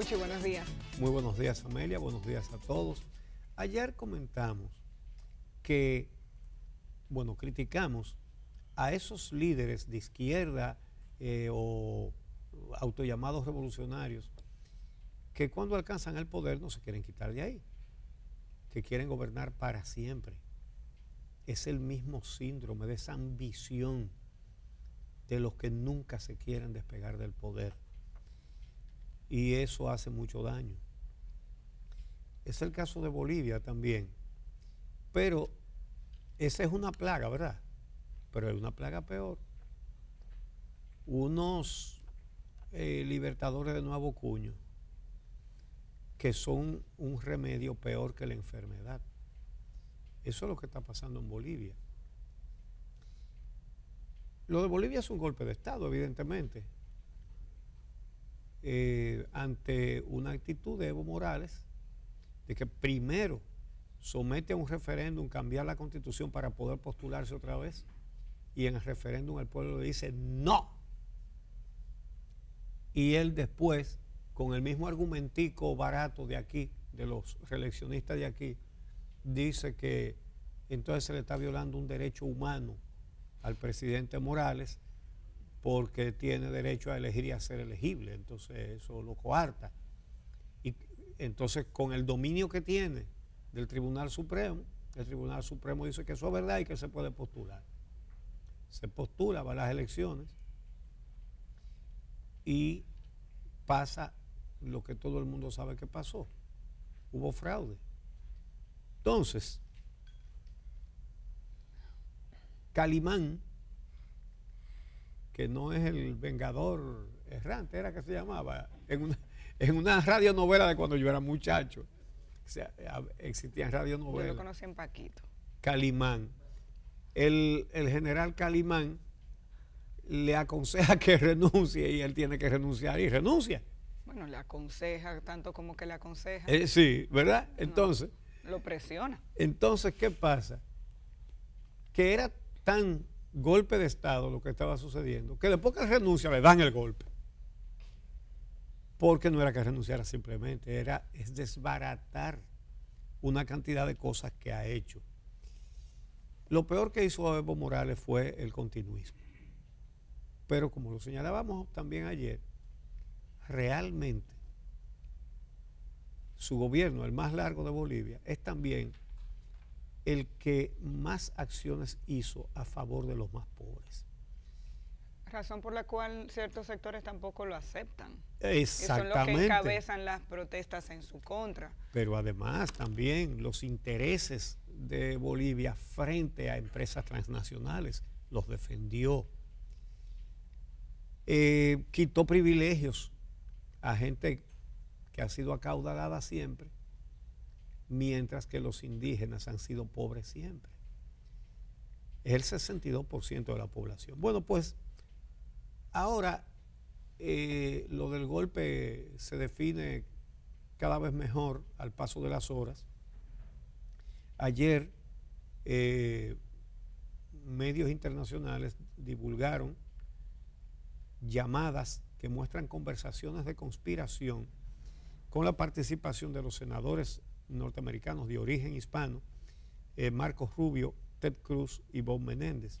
Muchos buenos días. Muy buenos días, Amelia. Buenos días a todos. Ayer comentamos que, bueno, criticamos a esos líderes de izquierda eh, o autollamados revolucionarios que cuando alcanzan el poder no se quieren quitar de ahí, que quieren gobernar para siempre. Es el mismo síndrome de esa ambición de los que nunca se quieren despegar del poder. Y eso hace mucho daño. Es el caso de Bolivia también. Pero esa es una plaga, ¿verdad? Pero hay una plaga peor. Unos eh, libertadores de nuevo cuño que son un remedio peor que la enfermedad. Eso es lo que está pasando en Bolivia. Lo de Bolivia es un golpe de Estado, evidentemente, eh, ante una actitud de Evo Morales de que primero somete a un referéndum cambiar la constitución para poder postularse otra vez y en el referéndum el pueblo le dice no. Y él después, con el mismo argumentico barato de aquí, de los reeleccionistas de aquí, dice que entonces se le está violando un derecho humano al presidente Morales porque tiene derecho a elegir y a ser elegible. Entonces eso lo coarta. Y entonces con el dominio que tiene del Tribunal Supremo, el Tribunal Supremo dice que eso es verdad y que se puede postular. Se postula, va a las elecciones y pasa lo que todo el mundo sabe que pasó. Hubo fraude. Entonces, Calimán, que no es el vengador errante, era que se llamaba, en una, en una radionovela de cuando yo era muchacho. O sea, existían radionovelas. Yo lo conocí en Paquito. Calimán. El, el general Calimán le aconseja que renuncie y él tiene que renunciar y renuncia. Bueno, le aconseja tanto como que le aconseja. Eh, sí, ¿verdad? Entonces. lo presiona. Entonces, ¿qué pasa? Que era tan golpe de Estado lo que estaba sucediendo, que después que renuncia le dan el golpe. Porque no era que renunciara simplemente, era es desbaratar una cantidad de cosas que ha hecho. Lo peor que hizo Evo Morales fue el continuismo. Pero como lo señalábamos también ayer, realmente su gobierno, el más largo de Bolivia, es también el que más acciones hizo a favor de los más pobres. Razón por la cual ciertos sectores tampoco lo aceptan. Exactamente. son los que encabezan las protestas en su contra. Pero además también los intereses de Bolivia frente a empresas transnacionales los defendió. Eh, quitó privilegios a gente que ha sido acaudalada siempre mientras que los indígenas han sido pobres siempre. Es el 62% de la población. Bueno, pues ahora eh, lo del golpe se define cada vez mejor al paso de las horas. Ayer eh, medios internacionales divulgaron llamadas que muestran conversaciones de conspiración con la participación de los senadores norteamericanos de origen hispano, eh, Marcos Rubio, Ted Cruz y Bob Menéndez,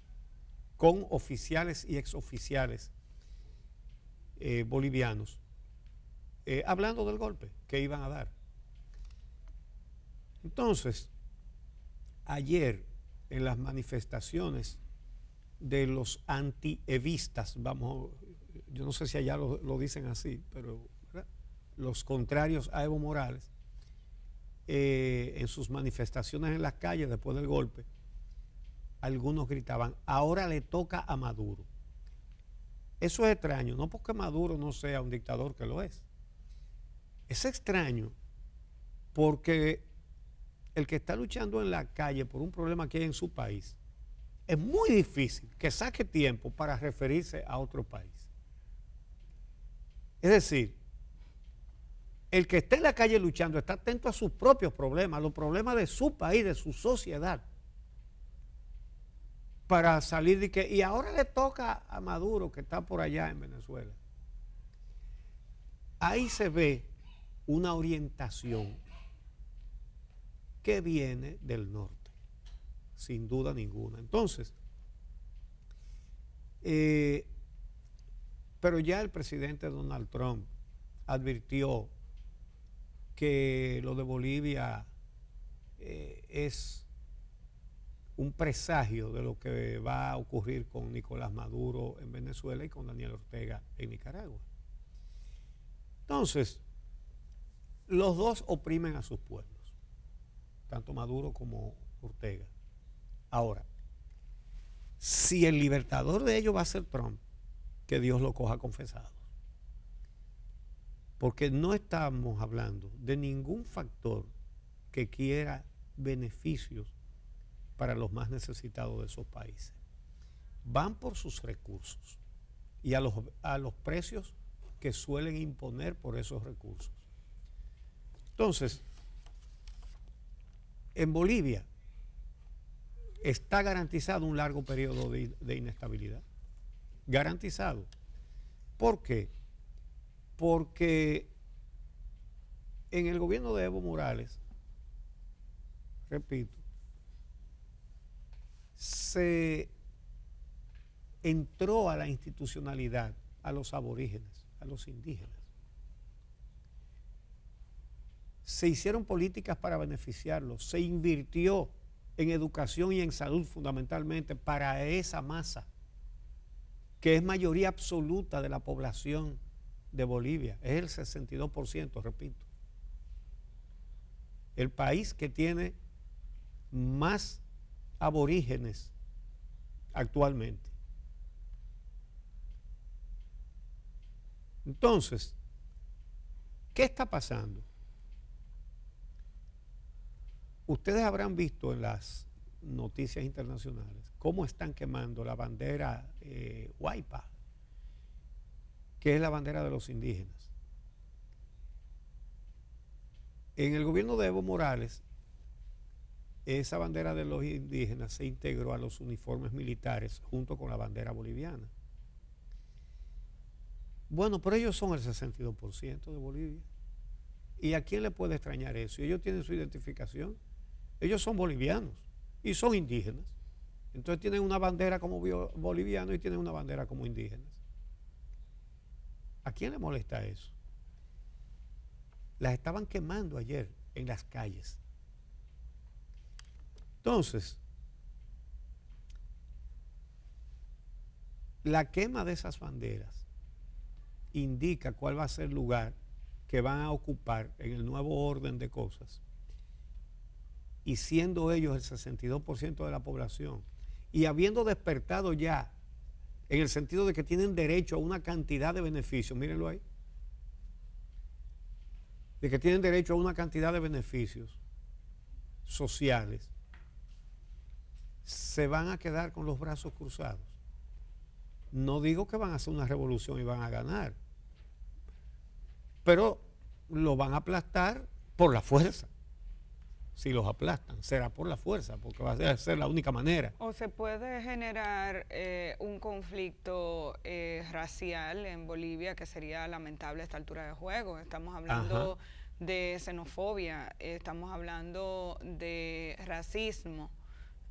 con oficiales y exoficiales eh, bolivianos, eh, hablando del golpe que iban a dar. Entonces, ayer en las manifestaciones de los anti-evistas, vamos, yo no sé si allá lo, lo dicen así, pero los contrarios a Evo Morales, eh, en sus manifestaciones en las calles después del golpe, algunos gritaban, ahora le toca a Maduro. Eso es extraño, no porque Maduro no sea un dictador que lo es. Es extraño porque el que está luchando en la calle por un problema que hay en su país, es muy difícil que saque tiempo para referirse a otro país. Es decir, el que esté en la calle luchando está atento a sus propios problemas, los problemas de su país, de su sociedad, para salir de que, y ahora le toca a Maduro que está por allá en Venezuela. Ahí se ve una orientación que viene del norte, sin duda ninguna. Entonces, eh, pero ya el presidente Donald Trump advirtió que lo de Bolivia eh, es un presagio de lo que va a ocurrir con Nicolás Maduro en Venezuela y con Daniel Ortega en Nicaragua. Entonces, los dos oprimen a sus pueblos, tanto Maduro como Ortega. Ahora, si el libertador de ellos va a ser Trump, que Dios lo coja confesado. Porque no estamos hablando de ningún factor que quiera beneficios para los más necesitados de esos países. Van por sus recursos y a los, a los precios que suelen imponer por esos recursos. Entonces, en Bolivia está garantizado un largo periodo de, de inestabilidad. Garantizado. ¿Por qué? Porque en el gobierno de Evo Morales, repito, se entró a la institucionalidad a los aborígenes, a los indígenas. Se hicieron políticas para beneficiarlos, se invirtió en educación y en salud fundamentalmente para esa masa, que es mayoría absoluta de la población de Bolivia, es el 62%, repito. El país que tiene más aborígenes actualmente. Entonces, ¿qué está pasando? Ustedes habrán visto en las noticias internacionales cómo están quemando la bandera eh, que es la bandera de los indígenas. En el gobierno de Evo Morales esa bandera de los indígenas se integró a los uniformes militares junto con la bandera boliviana. Bueno, pero ellos son el 62% de Bolivia. ¿Y a quién le puede extrañar eso? Ellos tienen su identificación. Ellos son bolivianos y son indígenas. Entonces tienen una bandera como bolivianos y tienen una bandera como indígenas. ¿A quién le molesta eso? Las estaban quemando ayer en las calles. Entonces, la quema de esas banderas indica cuál va a ser el lugar que van a ocupar en el nuevo orden de cosas. Y siendo ellos el 62% de la población, y habiendo despertado ya en el sentido de que tienen derecho a una cantidad de beneficios, mírenlo ahí, de que tienen derecho a una cantidad de beneficios sociales, se van a quedar con los brazos cruzados. No digo que van a hacer una revolución y van a ganar, pero lo van a aplastar por la fuerza. Si los aplastan, será por la fuerza, porque va a ser la única manera. O se puede generar eh, un conflicto eh, racial en Bolivia que sería lamentable a esta altura de juego. Estamos hablando de xenofobia, estamos hablando de racismo.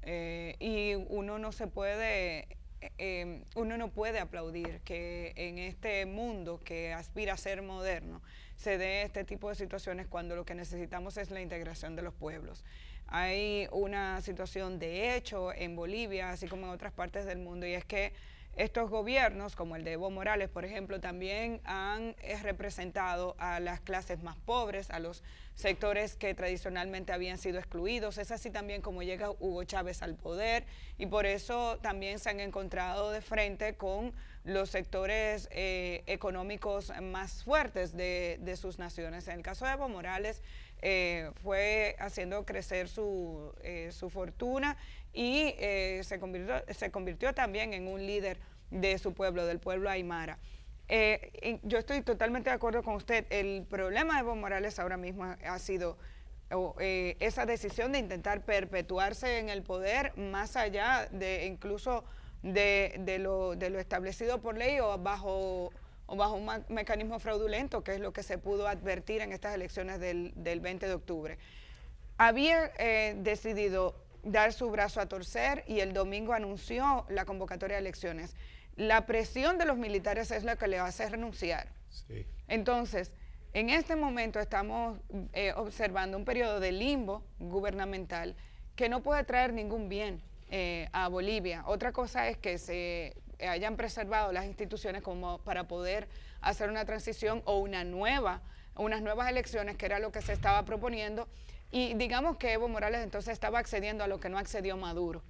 Eh, y uno no se puede, eh, uno no puede aplaudir que en este mundo que aspira a ser moderno se dé este tipo de situaciones cuando lo que necesitamos es la integración de los pueblos. Hay una situación de hecho en Bolivia, así como en otras partes del mundo, y es que estos gobiernos, como el de Evo Morales, por ejemplo, también han eh, representado a las clases más pobres, a los sectores que tradicionalmente habían sido excluidos. Es así también como llega Hugo Chávez al poder y por eso también se han encontrado de frente con los sectores eh, económicos más fuertes de, sus naciones. En el caso de Evo Morales, eh, fue haciendo crecer su, su fortuna y eh, se, convirtió, se convirtió también en un líder de su pueblo, del pueblo Aymara. Eh, yo estoy totalmente de acuerdo con usted. El problema de Evo Morales ahora mismo ha sido eh, esa decisión de intentar perpetuarse en el poder más allá de incluso de, lo, establecido por ley o bajo o bajo un mecanismo fraudulento, que es lo que se pudo advertir en estas elecciones del, 20 de octubre. Había eh, decidido dar su brazo a torcer y el domingo anunció la convocatoria de elecciones. La presión de los militares es la que le hace renunciar. Entonces, en este momento estamos eh, observando un periodo de limbo gubernamental que no puede traer ningún bien eh, a Bolivia. Otra cosa es que se hayan preservado las instituciones como para poder hacer una transición o una nueva, unas nuevas elecciones, que era lo que se estaba proponiendo. Y digamos que Evo Morales entonces estaba accediendo a lo que no accedió Maduro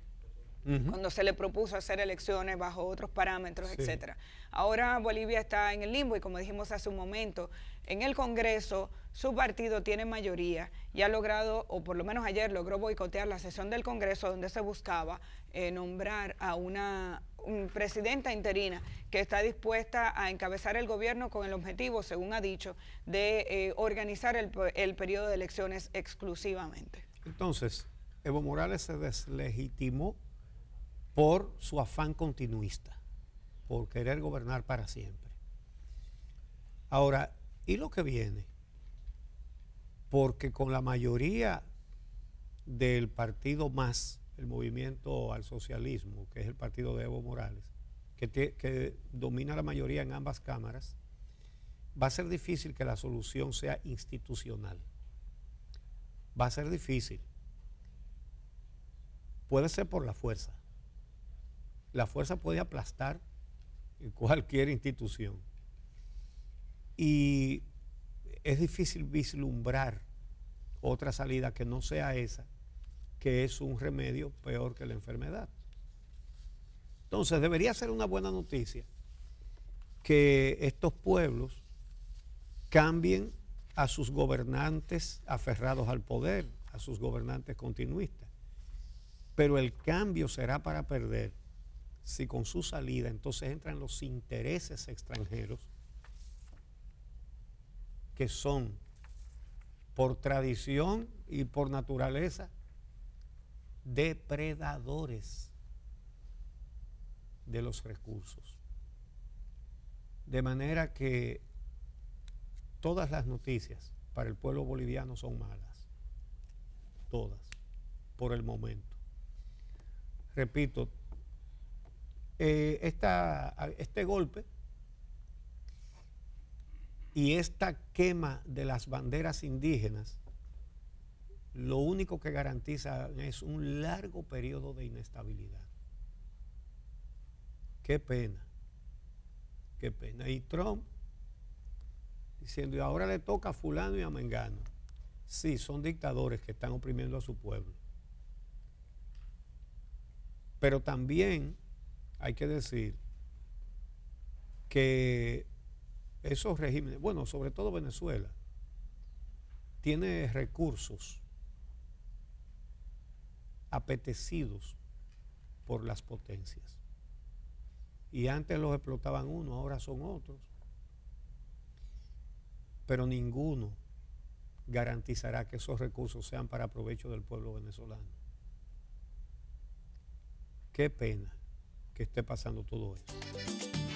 cuando se le propuso hacer elecciones bajo otros parámetros, etcétera. Ahora Bolivia está en el limbo y como dijimos hace un momento, en el Congreso su partido tiene mayoría y ha logrado, o por lo menos ayer logró boicotear la sesión del Congreso donde se buscaba eh, nombrar a una presidenta interina que está dispuesta a encabezar el gobierno con el objetivo, según ha dicho, de eh, organizar el, el periodo de elecciones exclusivamente. Entonces, Evo Morales se deslegitimó por su afán continuista, por querer gobernar para siempre. Ahora, ¿y lo que viene? Porque con la mayoría del partido más, el movimiento al socialismo, que es el partido de Evo Morales, que, que domina la mayoría en ambas cámaras, va a ser difícil que la solución sea institucional. Va a ser difícil. Puede ser por la fuerza la fuerza puede aplastar cualquier institución. Y es difícil vislumbrar otra salida que no sea esa, que es un remedio peor que la enfermedad. Entonces, debería ser una buena noticia que estos pueblos cambien a sus gobernantes aferrados al poder, a sus gobernantes continuistas. Pero el cambio será para perder si con su salida entonces entran los intereses extranjeros que son por tradición y por naturaleza depredadores de los recursos. De manera que todas las noticias para el pueblo boliviano son malas. Todas, por el momento. Repito, eh, este golpe y esta quema de las banderas indígenas, lo único que garantiza es un largo periodo de inestabilidad. Qué pena, qué pena. Y Trump diciendo, y ahora le toca a fulano y a Mengano. Sí, son dictadores que están oprimiendo a su pueblo. Pero también hay que decir que esos regímenes, bueno, sobre todo Venezuela, tiene recursos apetecidos por las potencias. Y antes los explotaban uno, ahora son otros. Pero ninguno garantizará que esos recursos sean para provecho del pueblo venezolano. Qué pena que esté pasando todo esto.